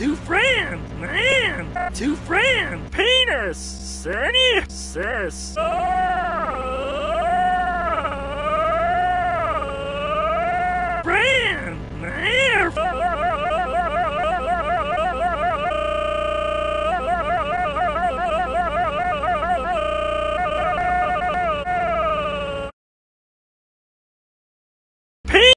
two friends, man, two friends, penis, Sunny, sis.